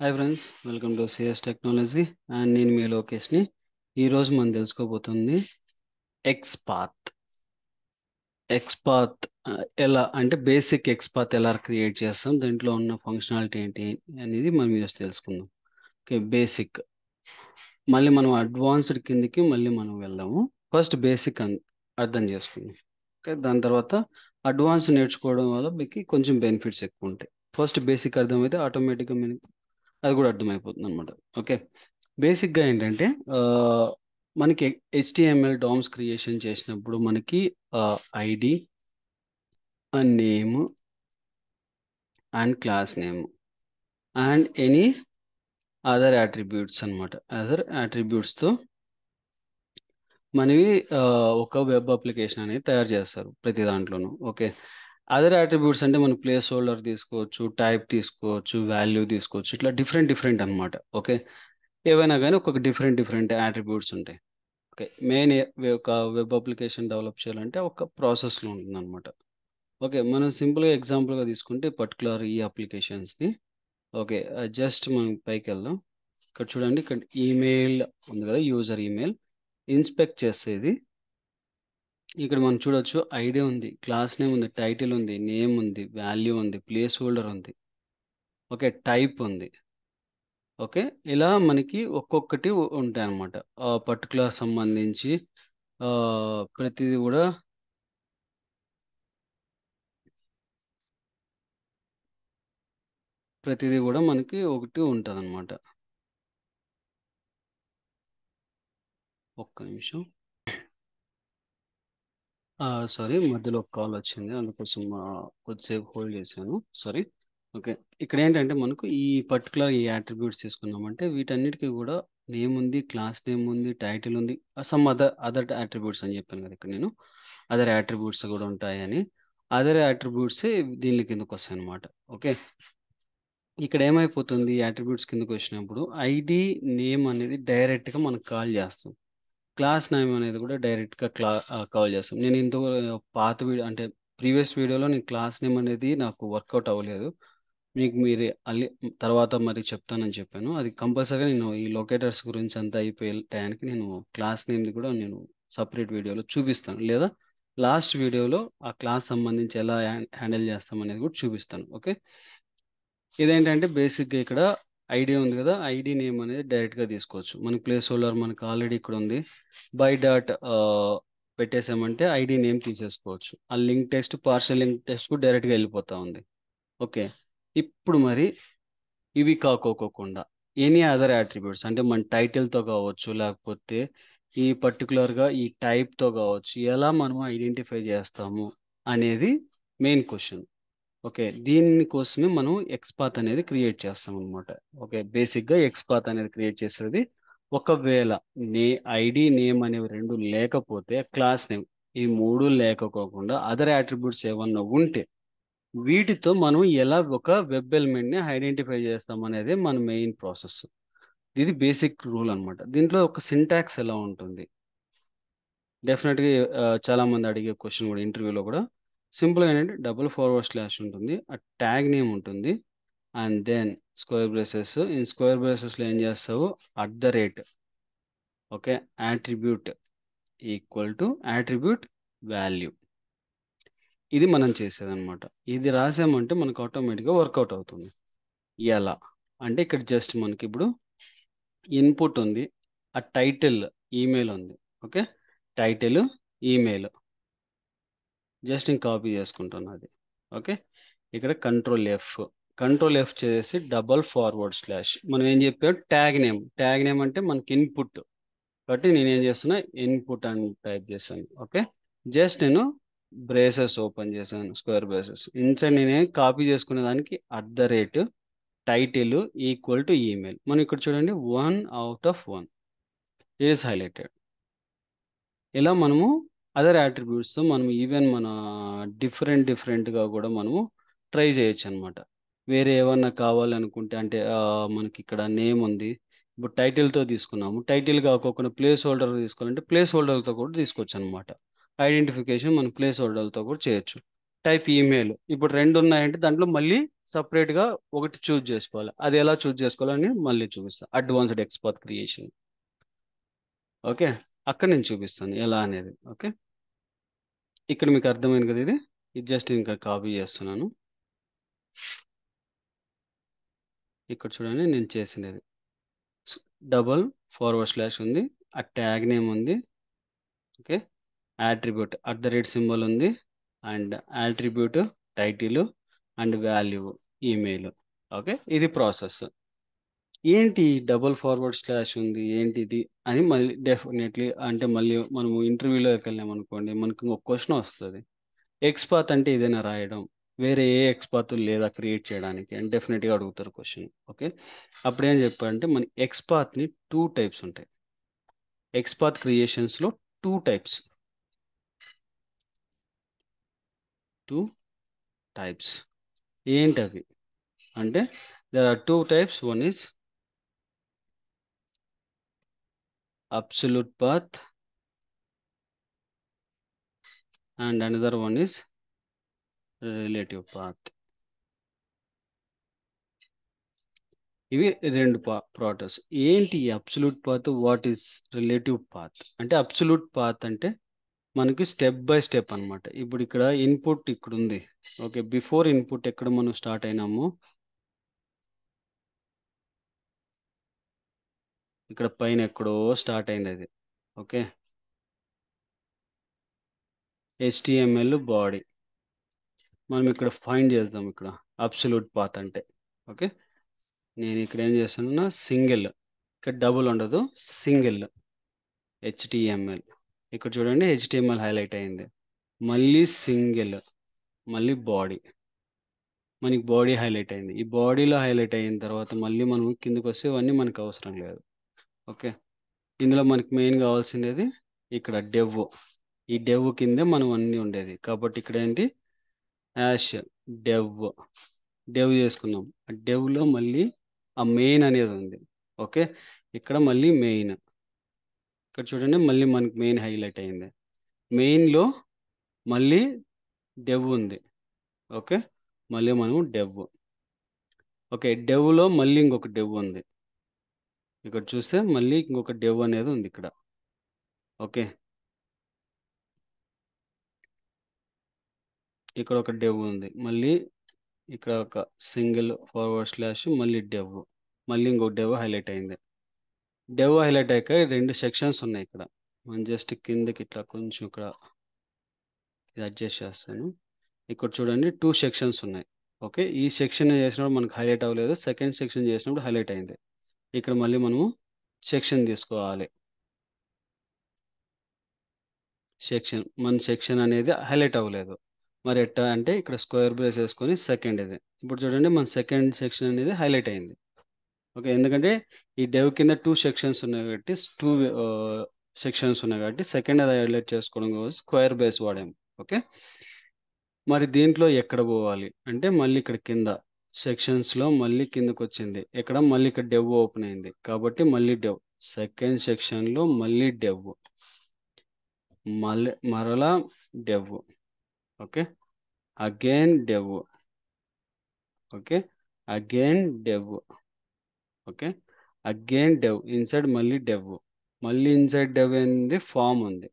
Hi friends welcome to CS technology and నేను మీ లోకేష్ని ఈరోజు మనం తెలుసుకోబోతుంది ఎక్స్పాత్ ఎక్స్పాత్ ఎలా అంటే బేసిక్ ఎక్స్పాత్ ఎలా క్రియేట్ చేస్తాం దీంట్లో ఉన్న ఫంక్షనాలిటీ ఏంటి అనేది మనం ఈరోజు తెలుసుకుందాం. ఓకే బేసిక్ మళ్ళీ మనం అడ్వాన్స్డ్ కిందకి మళ్ళీ మనం వెళ్దాము. ఫస్ట్ బేసిక్ అర్థం చేసుకుందాం. ఓకే దాని తర్వాత అడ్వాన్స్ నేర్చుకోవడం వల్ల మీకు కొంచెం బెనిఫిట్స్ ఎక్కువ ఉంటాయి. ఫస్ట్ బేసిక్ అర్థమైతే ఆటోమేటిక్గా మీకు అది కూడా అర్థమైపోతుంది అనమాట ఓకే? బేసిక్గా ఏంటంటే మనకి హెచ్టిఎంఎల్ డామ్స్ క్రియేషన్ చేసినప్పుడు మనకి ID and name and class name and any other attributes అనమాట అదర్ యాట్రిబ్యూట్స్తో మనవి ఒక వెబ్ అప్లికేషన్ అనేది తయారు చేస్తారు ప్రతి దాంట్లోనూ. ఓకే? అదర్ అట్రిబ్యూట్స్ అంటే మనం ప్లేస్ హోల్డర్ తీసుకోవచ్చు టైప్ తీసుకోవచ్చు వాల్యూ తీసుకోవచ్చు ఇట్లా డిఫరెంట్ డిఫరెంట్ అనమాట ఓకే ఏవైనా కానీ ఒక్కొక్క డిఫరెంట్ డిఫరెంట్ యాట్రిబ్యూట్స్ ఉంటాయి. ఓకే మెయిన్ ఒక వెబ్ అప్లికేషన్ డెవలప్ చేయాలంటే ఒక ప్రాసెస్లో ఉంటుంది అనమాట ఓకే మనం సింపుల్గా ఎగ్జాంపుల్గా తీసుకుంటే పర్టికులర్ ఈ అప్లికేషన్స్ని ఓకే జస్ట్ మనం పైకి వెళ్దాం. ఇక్కడ చూడండి ఇక్కడ ఈమెయిల్ ఉంది కదా యూజర్ ఈమెయిల్ ఇన్స్పెక్ట్ చేసేది ఇక్కడ మనం చూడొచ్చు ఐడి ఉంది క్లాస్ నేమ్ ఉంది టైటిల్ ఉంది నేమ్ ఉంది వాల్యూ ఉంది ప్లేస్ హోల్డర్ ఉంది. ఓకే టైప్ ఉంది. ఓకే ఇలా మనకి ఒక్కొక్కటి ఉంటాయి అన్నమాట. పర్టికులర్ సంబంధించి ప్రతిదీ కూడా ప్రతిదీ కూడా మనకి ఒకటి ఉంటుంది అనమాట ఒక్క నిమిషం. సారీ మధ్యలో ఒక కాల్ వచ్చింది. అందుకోసం కొద్దిసేపు హోల్డ్ చేశాను. Sorry okay. ఇక్కడ ఏంటంటే మనకు ఈ పర్టికులర్ ఈ యాట్రిబ్యూట్స్ తీసుకున్నామంటే వీటన్నిటికీ కూడా నేమ్ ఉంది క్లాస్ నేమ్ ఉంది టైటిల్ ఉంది సమ్ అదర్ అదర్ యాట్రిబ్యూట్స్ అని చెప్పాను కదా ఇక్కడ నేను. అదర్ యాట్రిబ్యూట్స్ కూడా ఉంటాయని. అదర్ యాట్రిబ్యూట్స్ దీని కిందకు వస్తాయి అనమాట ఓకే? ఇక్కడ ఏమైపోతుంది? యాట్రిబ్యూట్స్ కిందకు వచ్చినప్పుడు ఐడి నేమ్ అనేది డైరెక్ట్గా మనకు కాల్ చేస్తాం క్లాస్ నేమ్ అనేది కూడా డైరెక్ట్గా క్లా కాల్ చేస్తాం. నేను ఇంత పాత వీడియో అంటే ప్రీవియస్ వీడియోలో నేను క్లాస్ నేమ్ అనేది నాకు వర్కౌట్ అవ్వలేదు. మీకు మీరు అల్లి తర్వాత మరి చెప్తానని చెప్పాను. అది కంపల్సరీగా నేను ఈ లొకేటర్స్ గురించి అంతా అయిపోయే టయానికి నేను క్లాస్ నేమ్ది కూడా నేను సపరేట్ వీడియోలో చూపిస్తాను. లేదా లాస్ట్ వీడియోలో ఆ క్లాస్ సంబంధించి ఎలా హ్యాండిల్ చేస్తాం అనేది కూడా చూపిస్తాను. ఓకే? ఇదేంటంటే బేసిక్గా ఇక్కడ ఐడి ఉంది కదా ఐడి నేమ్ అనేది డైరెక్ట్గా తీసుకోవచ్చు. మనకి ప్లేస్ హోల్డర్ మనకి ఆల్రెడీ ఇక్కడ ఉంది. బై డాట్ పెట్టేసామంటే ఐడి నేమ్ తీసేసుకోవచ్చు. ఆ link text partial link text డైరెక్ట్గా వెళ్ళిపోతూ ఉంది. ఓకే. ఇప్పుడు మరి ఇవి కాకోకోకుండా ఎనీ అదర్ యాట్రిబ్యూట్స్ అంటే మన టైటిల్తో కావచ్చు లేకపోతే ఈ పర్టికులర్గా ఈ టైప్తో కావచ్చు ఎలా మనం ఐడెంటిఫై చేస్తాము అనేది మెయిన్ క్వశ్చన్. ఓకే. దీనికోసమే మనం ఎక్స్పాత్ అనేది క్రియేట్ చేస్తాం అనమాట ఓకే. బేసిక్గా ఎక్స్పాత్ అనేది క్రియేట్ చేసేది ఒకవేళ నే ఐడి నేమ్ అనేవి రెండు లేకపోతే క్లాస్ నేమ్ ఈ మూడు లేకపోకుండా అదర్ యాట్రిబ్యూట్స్ ఏమన్నా ఉంటే వీటితో మనం ఎలా ఒక వెబ్ ఎలిమెంట్ని ఐడెంటిఫై చేస్తాం అనేది మన మెయిన్ ప్రాసెస్ ఇది బేసిక్ రూల్ అనమాట దీంట్లో ఒక సింటాక్స్ ఎలా ఉంటుంది? డెఫినెట్గా చాలామంది అడిగే క్వశ్చన్ కూడా ఇంటర్వ్యూలో కూడా సింపుల్గా ఏంటంటే డబుల్ ఫార్వర్డ్ స్లాష్ ఉంటుంది ఆ ట్యాగ్ నేమ్ ఉంటుంది and then square braces. In square బ్రేసెస్లో ఏం చేస్తావు? At the rate. Okay? Attribute equal to attribute value. ఇది మనం చేసేదనమాట ఇది రాసామంటే మనకు ఆటోమేటిక్గా వర్కౌట్ అవుతుంది. ఎలా? అంటే ఇక్కడ జస్ట్ మనకి ఇప్పుడు ఇన్పుట్ ఉంది ఆ టైటిల్ ఈమెయిల్ ఉంది. ఓకే? Title email. జస్ట్ నేను కాపీ చేసుకుంటాను అది. ఓకే? ఇక్కడ కంట్రోల్ ఎఫ్ కంట్రోల్ ఎఫ్ చేసి డబల్ ఫార్వర్డ్ స్లాష్ మనం ఏం చెప్పాడు ట్యాగ్ నేమ్ ట్యాగ్ నేమ్ అంటే మనకి ఇన్పుట్ కాబట్టి నేను ఏం చేస్తున్నా? ఇన్పుట్ అని టైప్ చేశాను. ఓకే? జస్ట్ నేను బ్రేసెస్ ఓపెన్ చేశాను. స్క్వేర్ బ్రేసెస్ ఇన్సైడ్ నేనే కాపీ చేసుకునే దానికి at the rate title equal to email మనం ఇక్కడ చూడండి. One out of one is highlighted ఇలా మనము అదర్ యాట్రిబ్యూట్స్ మనం ఈవెన్ మన డిఫరెంట్ డిఫరెంట్గా కూడా మనము ట్రై చేయొచ్చు అనమాట వేరే ఏమన్నా కావాలనుకుంటే అంటే మనకి ఇక్కడ నేమ్ ఉంది. ఇప్పుడు టైటిల్తో తీసుకున్నాము. టైటిల్ కాకోకుండా ప్లేస్ హోల్డర్ తీసుకోవాలంటే ప్లేస్ హోల్డర్తో కూడా తీసుకోవచ్చు అనమాట ఐడెంటిఫికేషన్ మనం ప్లేస్ హోల్డర్తో కూడా చేయొచ్చు. Type email. ఇప్పుడు రెండు ఉన్నాయంటే దాంట్లో మళ్ళీ సపరేట్గా ఒకటి చూజ్ చేసుకోవాలి. అది ఎలా చూజ్ చేసుకోవాలని మళ్ళీ చూపిస్తాను అడ్వాన్స్డ్ ఎక్స్పర్ట్ క్రియేషన్. ఓకే? అక్కడ నేను చూపిస్తాను ఎలా అనేది. ఓకే? ఇక్కడ మీకు అర్థమైంది కదా ఇది? ఇది జస్ట్ ఇంకా కాపీ చేస్తున్నాను. ఇక్కడ చూడండి నేను చేసినది. డబల్ ఫార్వర్డ్ స్లాష్ ఉంది. ఆ ట్యాగ్ నేమ్ ఉంది. Okay attribute at the rate symbol ఉంది. And attribute title and value email okay ఇది ప్రాసెస్ ఏంటి డబుల్ ఫార్వర్డ్ స్లాష్ ఉంది? ఏంటిది? అని మళ్ళీ డెఫినెట్లీ అంటే మళ్ళీ మనము ఇంటర్వ్యూలోకి వెళ్ళాం అనుకోండి మనకు ఇంకొక క్వశ్చన్ వస్తుంది. ఎక్స్పాత్ అంటే ఏదైనా రాయడం వేరే ఏ ఎక్స్పాత్ లేదా క్రియేట్ చేయడానికి అని డెఫినెట్గా అడుగుతారు క్వశ్చన్. ఓకే? అప్పుడు ఏం చెప్పారంటే మన ఎక్స్పాత్ని టూ టైప్స్ ఉంటాయి. ఎక్స్పాత్ క్రియేషన్స్లో టూ టైప్స్. Two types. ఏంటి అవి అంటే there are two types one is absolute path. And another one is relative path. ఇవి రెండు పా ప్రాటస్ ఏంటి absolute path what is relative path అంటే అబ్సల్యూట్ పాత్ అంటే మనకి స్టెప్ బై స్టెప్ అన్నమాట. ఇప్పుడు ఇక్కడ ఇన్పుట్ ఇక్కడ ఉంది ఓకే బిఫోర్ ఇన్పుట్ ఎక్కడ మనం స్టార్ట్ అయినామో? ఇక్కడ పైన ఎక్కడో స్టార్ట్ అయింది అది. ఓకే. HTML body. మనం ఇక్కడ ఫైండ్ చేద్దాం ఇక్కడ. అబ్సల్యూట్ పాత్ అంటే. ఓకే. నేను ఇక్కడ ఏం చేస్తున్నా సింగిల్. ఇక్కడ డబుల్ ఉండదు. సింగిల్. హెచ్టిఎంఎల్ ఇక్కడ చూడండి హెచ్టిఎంఎల్ హైలైట్ అయింది. మళ్ళీ సింగిల్. మళ్ళీ బాడీ. మనకి బాడీ హైలైట్ అయింది. ఈ బాడీలో హైలైట్ అయిన తర్వాత మళ్ళీ మనం కిందకు వస్తే ఇవన్నీ మనకు అవసరం లేదు. ఓకే. ఇందులో మనకి మెయిన్ కావాల్సిండేది ఇక్కడ డెవ్ ఈ డెవ్ కిందే మనం అన్నీ ఉండేది. కాబట్టి ఇక్కడ ఏంటి? యాష్ డెవ్ డెవ్ చేసుకున్నాం. ఆ డెవ్లో మళ్ళీ ఆ మెయిన్ అనేది ఉంది. ఓకే? ఇక్కడ మళ్ళీ మెయిన్. ఇక్కడ చూడండి మళ్ళీ మనకి మెయిన్ హైలైట్ అయింది. మెయిన్లో మళ్ళీ డెవ్ ఉంది. ఓకే? మళ్ళీ మనం డెవ్ ఓకే డెవ్లో మళ్ళీ ఇంకొక డెవ్ ఉంది. ఇక్కడ చూస్తే మళ్ళీ ఇంకొక డెవ్ అనేది ఉంది ఇక్కడ. ఓకే. ఇక్కడ ఒక డెవ్ ఉంది. మళ్ళీ ఇక్కడ ఒక సింగిల్ ఫార్వర్డ్ స్లాష్ మళ్ళీ డెవ్ మళ్ళీ ఇంకొక డెవ్ హైలైట్ అయింది. డెవ్ హైలైట్ అయ్యాక రెండు సెక్షన్స్ ఉన్నాయి ఇక్కడ. మనం జస్ట్ కిందకి ఇట్లా కొంచెం ఇక్కడ ఇది అడ్జస్ట్ చేస్తాను ఇక్కడ చూడండి టూ సెక్షన్స్ ఉన్నాయి. ఓకే ఈ సెక్షన్ చేసినప్పుడు మనకు హైలైట్ అవ్వలేదు. సెకండ్ సెక్షన్ చేసినప్పుడు హైలైట్ అయింది. ఇక్కడ మళ్ళీ మనము సెక్షన్ తీసుకోవాలి. సెక్షన్ మన సెక్షన్ అనేది హైలైట్ అవ్వలేదు. మరి ఎట్టా అంటే ఇక్కడ స్క్వేర్ బ్రేస్ వేసుకొని సెకండ్ ఇది. ఇప్పుడు చూడండి మన సెకండ్ సెక్షన్ అనేది హైలైట్ అయింది. ఓకే ఎందుకంటే ఈ డెవ్ కింద టూ సెక్షన్స్ ఉన్నాయి కాబట్టి టూ సెక్షన్స్ ఉన్నాయి కాబట్టి సెకండ్ అది హైలైట్ చేసుకోవడం కోసం స్క్వేర్ బేస్ వాడాము. ఓకే మరి దీంట్లో ఎక్కడ పోవాలి అంటే మళ్ళీ ఇక్కడ కింద సెక్షన్స్లో మళ్ళీ కిందకు వచ్చింది ఇక్కడ మళ్ళీ ఇక్కడ డెవ్ ఓపెన్ అయింది. కాబట్టి మళ్ళీ డెవ్ సెకండ్ సెక్షన్లో మళ్ళీ డెవ్ మళ్ళీ మరలా div okay? Again div okay? Again div okay? Again div inside మళ్ళీ డెవ్ మళ్ళీ ఇన్సైడ్ డెవ్ ఏంది? ఫామ్ ఉంది.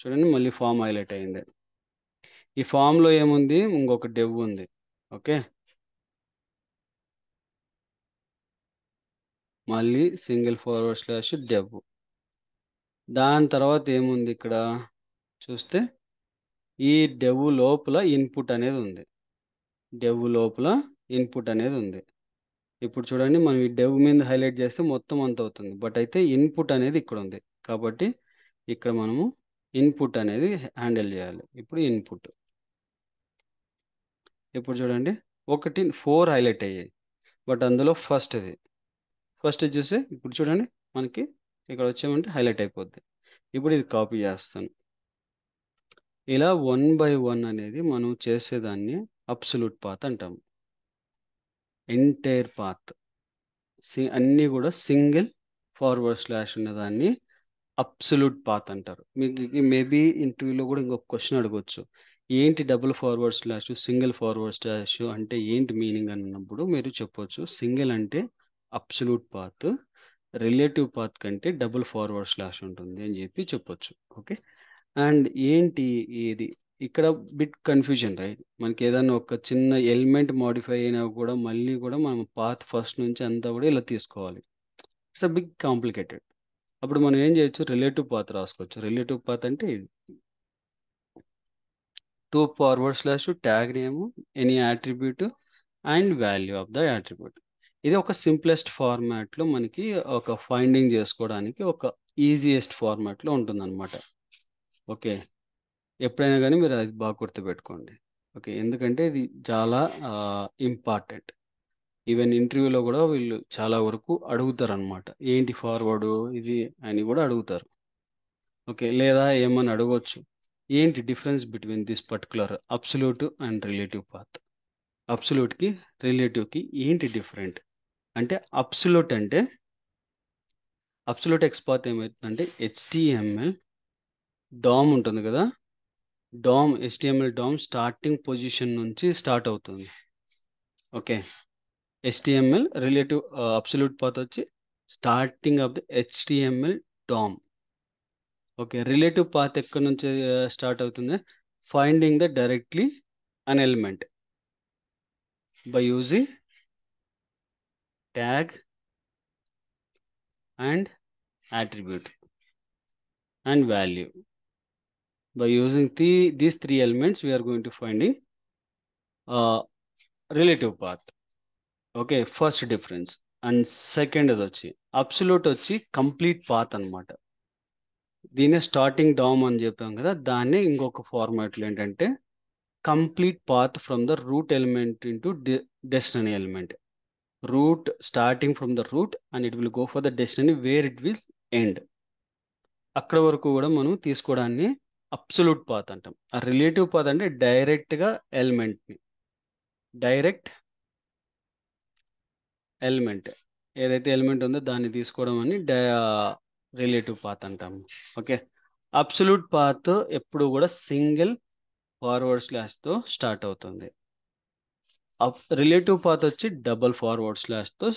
చూడండి మళ్ళీ ఫామ్ హైలైట్ అయింది. ఈ ఫామ్లో ఏముంది? ఇంకొక డెవ్ ఉంది. ఓకే? మళ్ళీ సింగిల్ ఫార్వర్డ్ స్లాష్ డెవ్ దాని తర్వాత ఏముంది ఇక్కడ? చూస్తే ఈ డెవ్ లోపల ఇన్పుట్ అనేది ఉంది. డెవ్ లోపల ఇన్పుట్ అనేది ఉంది. ఇప్పుడు చూడండి మనం ఈ డెవ్ మీద హైలైట్ చేస్తే మొత్తం అంత అవుతుంది. బట్ అయితే ఇన్పుట్ అనేది ఇక్కడ ఉంది. కాబట్టి ఇక్కడ మనము ఇన్పుట్ అనేది హ్యాండిల్ చేయాలి. ఇప్పుడు ఇన్పుట్ ఇప్పుడు చూడండి ఒకటి ఫోర్ హైలైట్ అయ్యాయి. బట్ అందులో ఫస్ట్ది ఫస్ట్ చూసి ఇప్పుడు చూడండి మనకి ఇక్కడ వచ్చామంటే హైలైట్ అయిపోద్ది. ఇప్పుడు ఇది కాపీ చేస్తాను. ఇలా వన్ బై వన్ అనేది మనం చేసేదాన్ని అప్సల్యూట్ పాత్ అంటాము. ఎంటైర్ పాత్ సి అన్నీ కూడా సింగిల్ ఫార్వర్డ్ స్లాష్ ఉన్నదాన్ని అప్సల్యూట్ పాత్ అంటారు. మీకు మేబీ ఇంటర్వ్యూలో కూడా ఇంకొక క్వశ్చన్ అడగవచ్చు ఏంటి double forward slash single forward slash అంటే ఏంటి మీనింగ్ అన్నప్పుడు మీరు చెప్పొచ్చు. సింగిల్ అంటే అబ్సల్యూట్ పాత్ రిలేటివ్ పాత్ కంటే డబుల్ ఫార్వర్డ్ స్లాష్ ఉంటుంది అని చెప్పి చెప్పొచ్చు. ఓకే? అండ్ ఏంటి ఇది? ఇక్కడ బిట్ కన్ఫ్యూజన్ రైట్? మనకి ఏదైనా ఒక చిన్న ఎలిమెంట్ మాడిఫై అయినా కూడా మళ్ళీ కూడా మనం పాత్ ఫస్ట్ నుంచి అంతా కూడా ఇలా తీసుకోవాలి. It's a big complicated. అప్పుడు మనం ఏం చేయొచ్చు? రిలేటివ్ పాత్ రాసుకోవచ్చు. రిలేటివ్ పాత్ అంటే two forward slash tag name any attribute and value of the attribute ఇది ఒక సింప్లెస్ట్ ఫార్మాట్లో మనకి ఒక ఫైండింగ్ చేసుకోవడానికి ఒక ఈజియెస్ట్ ఫార్మాట్లో ఉంటుందన్నమాట. ఓకే? ఎప్పుడైనా కానీ మీరు అది బాగా గుర్తుపెట్టుకోండి. ఓకే? ఎందుకంటే ఇది చాలా ఇంపార్టెంట్. ఈవెన్ ఇంటర్వ్యూలో కూడా వీళ్ళు చాలా వరకు అడుగుతారు అనమాట ఏంటి ఫార్వర్డ్ ఇది? అని కూడా అడుగుతారు. ఓకే? లేదా ఏమని అడగవచ్చు ఏంటి difference between this particular absolute and relative path? అబ్సల్యూట్కి రిలేటివ్కి ఏంటి డిఫరెంట్? అంటే అబ్సల్యూట్ అంటే అబ్సల్యూట్ ఎక్స్పాత్ ఏమవుతుందంటే హెచ్టిఎంఎల్ డామ్ ఉంటుంది కదా DOM HTML DOM starting position నుంచి స్టార్ట్ అవుతుంది. Okay HTML relative absolute path వచ్చి starting of the HTML DOM. Okay relative path ఎక్కడి నుంచి స్టార్ట్ అవుతుంది? Finding the directly an element. By using tag and attribute and value. By using the, these three elements we are going to relative uh, relative path. Okay first difference and second అది వచ్చి absolute వచ్చి complete path అనమాట దీనే starting dam అని చెప్పాం కదా దాన్నే ఇంకొక ఫార్మాట్లో ఏంటంటే complete path from the root element into destiny element root starting from the root and it will go for the destiny where it will end అక్కడ వరకు కూడా మనం తీసుకోవడాన్ని అబ్సల్యూట్ పాత్ అంటాం. ఆ రిలేటివ్ పాత్ అంటే డైరెక్ట్గా ఎలిమెంట్ని డైరెక్ట్ ఎలిమెంట్ ఏదైతే ఎలిమెంట్ ఉందో దాన్ని తీసుకోవడం అని రిలేటివ్ పాత్ అంటాము ఓకే అబ్సల్యూట్ పాత్ ఎప్పుడు కూడా సింగిల్ ఫార్వర్డ్ స్లాష్తో స్టార్ట్ అవుతుంది. రిలేటివ్ పాత్ వచ్చి డబల్ ఫార్వర్డ్ స్లాష్తో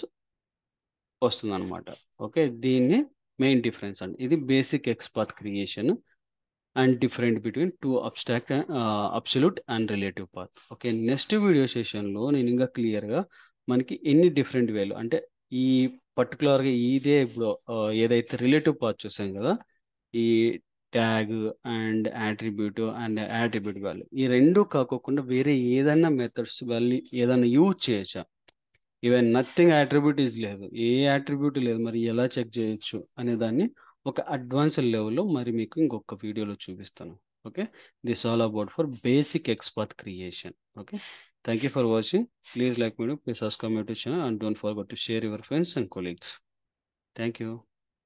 వస్తుంది అనమాట ఓకే దీన్ని మెయిన్ డిఫరెన్స్ అండి. ఇది basic XPath creation and different between two abstract absolute and relative path okay next video సెషన్లో నేను ఇంకా క్లియర్గా మనకి ఎన్ని డిఫరెంట్ వేలు అంటే ఈ పర్టికులర్గా ఇదే ఇప్పుడు ఏదైతే రిలేటివ్ పాత్ చూసాం కదా ఈ tag and attribute and attribute value. ఈ రెండు కాకోకుండా వేరే ఏదైనా మెథడ్స్ వాళ్ళు ఏదైనా యూజ్ చేయొచ్చా ఈవెన్ నథింగ్ యాట్రిబ్యూట్ ఈజ్ లేదు. ఏ యాట్రిబ్యూట్ లేదు. మరి ఎలా చెక్ చేయొచ్చు అనే దాన్ని ఒక అడ్వాన్స్డ్ లెవెల్లో మరి మీకు ఇంకొక వీడియోలో చూపిస్తాను. Okay? This all about for basic expert creation. Okay? Thank you for watching. Please like video please subscribe my channel and don't forget to share your friends and colleagues. Thank you.